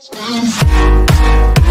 Ultimate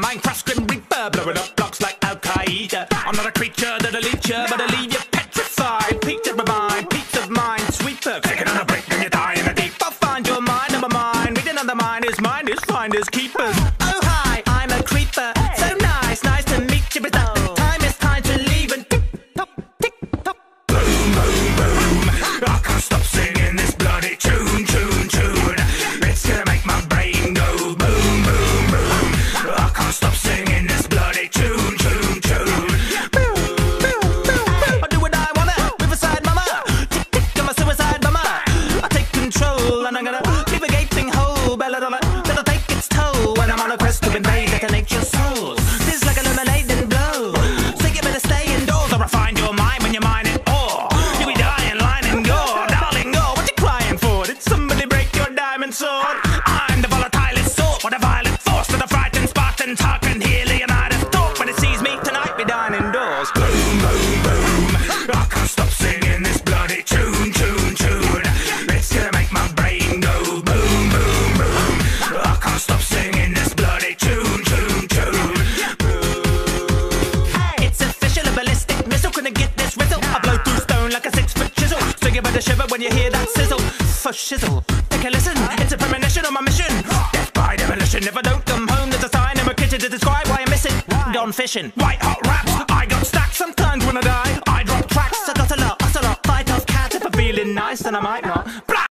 Minecraft Grim Reaper, blowing up blocks like Al Qaeda. I'm not a creature that'll eat you, but I'll leave you petrified. Peaked of my mind, peace of mind, sweeper. Taking on a break, then you die in a deep. I'll find your mind my mind. Reading on the mind is mine is finders keepers. For shizzle, take a listen. It's a premonition on my mission. Death by demolition. If I don't come home, there's a sign in my kitchen to describe why I'm missing. Gone fishing. White hot raps. I got stacks. Sometimes when I die, I drop tracks. I got a lot, hustle a lot. Fight off cats if I'm feeling nice, then I might not. Blah,